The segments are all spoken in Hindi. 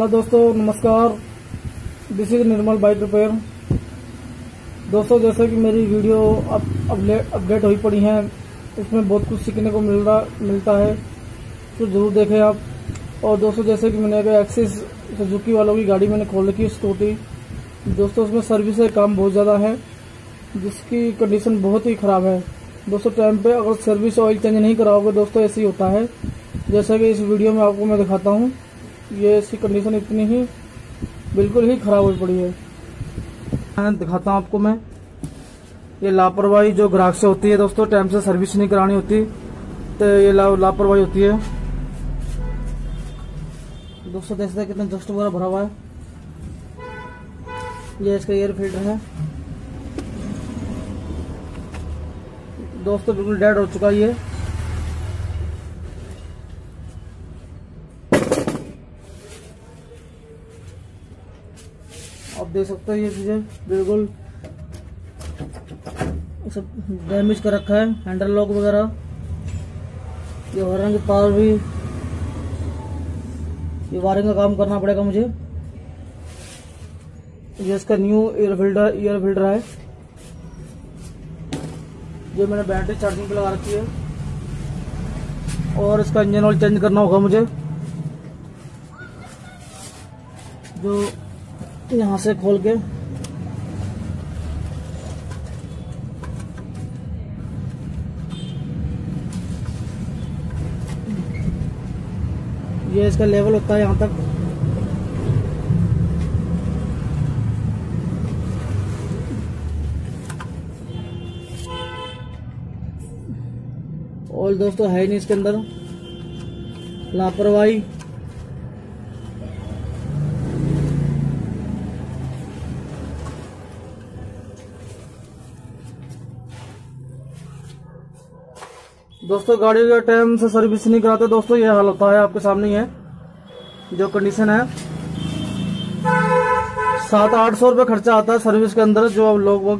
हेलो दोस्तों, नमस्कार। This is Nirmal bike repair दोस्तों, जैसे कि मेरी वीडियो अब अपडेट हुई पड़ी है उसमें बहुत कुछ सीखने को मिल रहा, मिलता है तो ज़रूर देखें आप। और दोस्तों, जैसे कि मैंने अगर एक्सिस सुजुकी वालों की गाड़ी मैंने खोल रखी है स्कूटी दोस्तों, उसमें सर्विस का काम बहुत ज़्यादा है, जिसकी कंडीशन बहुत ही ख़राब है। दोस्तों टाइम पे अगर सर्विस ऑयल चेंज नहीं कराओगे, दोस्तों, ऐसे ही होता है। जैसा कि इस वीडियो में आपको मैं दिखाता हूँ। ये इसकी कंडीशन इतनी ही बिल्कुल ही ख़राब हो पड़ी है। दिखाता हूँ आपको मैं। ये लापरवाही जो ग्राहक से होती है दोस्तों टाइम से सर्विस नहीं करानी होती तो ये लापरवाही होती है। दोस्तों देखते कितना जस्ट वगैरह भरा हुआ है। ये इसका एयर फ़िल्टर है। दोस्तों, बिल्कुल डेड हो चुका है ये। देख सकते हो ये चीज़ें बिल्कुल सब डैमेज कर रखा है हैंडल लॉक वगैरह। ये हॉर्न की पावर भी, ये वायरिंग का काम करना पड़ेगा मुझे। ये इसका new air filter air filter है। ये मैंने बैटरी चार्जिंग पे लगा रखी है। और इसका इंजन ऑयल चेंज करना होगा मुझे। जो यहाँ से खोल के। ये इसका लेवल होता है यहाँ तक। और दोस्तों, है नहीं इसके अंदर। लापरवाही। दोस्तों, गाड़ी का टाइम से सर्विस नहीं कराते। दोस्तों, ये हाल होता है, आपके सामने ही जो कंडीशन है। सात आठ सौ रुपये खर्चा आता है सर्विस के अंदर, जो अब लोग वो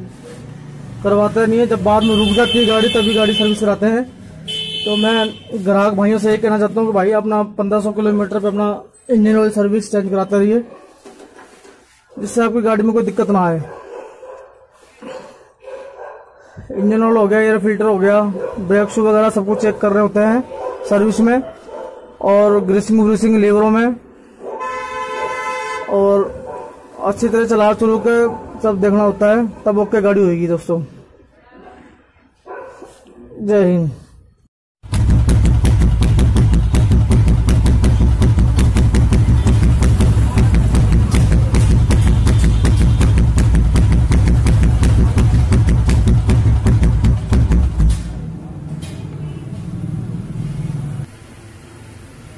करवाते नहीं है। जब बाद में रुक जाती है गाड़ी, तभी गाड़ी सर्विस कराते हैं। तो मैं ग्राहक भाइयों से ये कहना चाहता हूँ कि भाई, अपना पंद्रह सौ किलोमीटर पे अपना इंजन ऑयल सर्विस चेंज कराते रहिए, जिससे आपकी गाड़ी में कोई दिक्कत ना आए। इंजन ऑयल हो गया, एयर फ़िल्टर हो गया ब्रेक शू वगैरह सब कुछ चेक कर रहे होते हैं सर्विस में और ग्रीसिंग व्रीसिंग लेवरों में। और अच्छी तरह चला चलू के सब देखना होता है, तब ओके गाड़ी होगी दोस्तों। जय हिंद।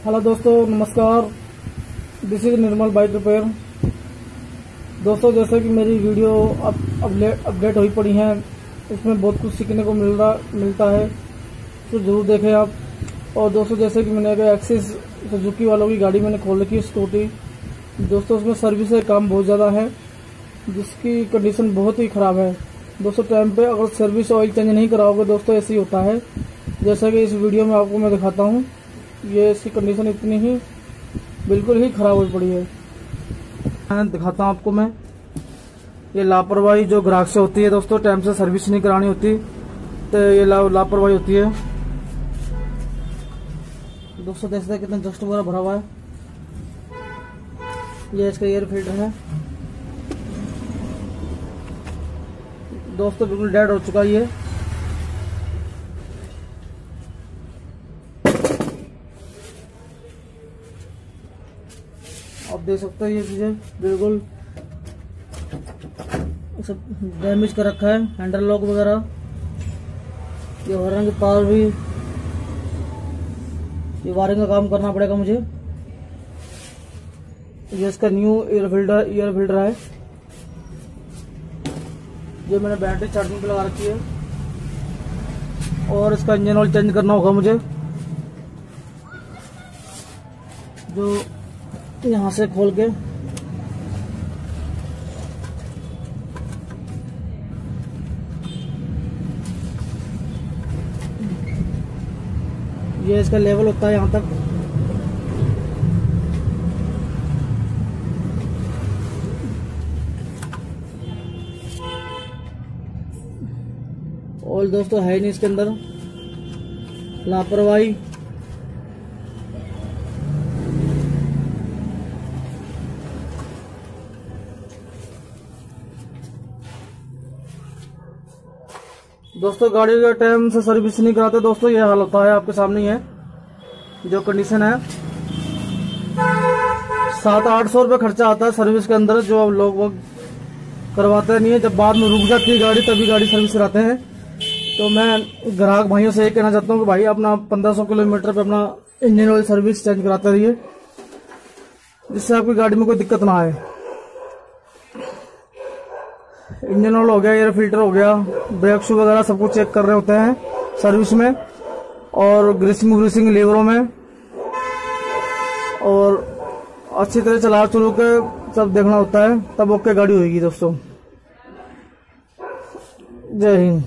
हेलो दोस्तों, नमस्कार। This is Nirmal bike repair दोस्तों, जैसे कि मेरी वीडियो अब अपडेट हुई पड़ी है उसमें बहुत कुछ सीखने को मिल रहा, मिलता है तो ज़रूर देखें आप। और दोस्तों, जैसे कि मैंने अगर एक्सिस सुजुकी वालों की गाड़ी मैंने खोल रखी है स्कूटी दोस्तों, उसमें सर्विस का काम बहुत ज़्यादा है, जिसकी कंडीशन बहुत ही ख़राब है। दोस्तों टाइम पे अगर सर्विस ऑयल चेंज नहीं कराओगे, दोस्तों, ऐसे ही होता है। जैसा कि इस वीडियो में आपको मैं दिखाता हूँ। ये इसकी कंडीशन इतनी ही बिल्कुल ही ख़राब हो पड़ी है। मैं दिखाता हूँ आपको मैं। ये लापरवाही जो ग्राहक से होती है दोस्तों टाइम से सर्विस नहीं करानी होती तो ये ला, लापरवाही होती है। दोस्तों देखते कितना जस्ट वगैरह भरा हुआ है। ये इसका एयर फ़िल्टर है। दोस्तों बिल्कुल डेड हो चुका है ये। देख सकते हो ये चीज़ें बिल्कुल सब डैमेज कर रखा है हैंडल लॉक वगैरह। ये हॉर्न की पावर भी ये वायरिंग का काम करना पड़ेगा मुझे। ये इसका new air filter air filter है। ये मैंने बैटरी चार्जिंग पे लगा रखी है। और इसका इंजन ऑयल चेंज करना होगा मुझे। जो यहाँ से खोल के। ये इसका लेवल होता है यहाँ तक। और दोस्तों, है नहीं इसके अंदर। लापरवाही। दोस्तों, गाड़ी का टाइम से सर्विस नहीं कराते दोस्तों, ये हाल होता है, आपके सामने ही जो कंडीशन है। सात आठ सौ रुपये खर्चा आता है सर्विस के अंदर, जो अब लोग वो करवाते नहीं है। जब बाद में रुक जाती है गाड़ी, तभी गाड़ी सर्विस कराते हैं। तो मैं ग्राहक भाइयों से ये कहना चाहता हूँ कि भाई, अपना पंद्रह सौ किलोमीटर पे अपना इंजन ऑयल सर्विस चेंज कराते रहिए, जिससे आपकी गाड़ी में कोई दिक्कत ना आए। इंजन ऑयल हो गया, एयर फ़िल्टर हो गया ब्रेक शू वगैरह सब कुछ चेक कर रहे होते हैं सर्विस में और ग्रीसिंग व्रीसिंग लेवरों में। और अच्छी तरह चला चलू के सब देखना होता है, तब ओके गाड़ी होगी दोस्तों। जय हिंद।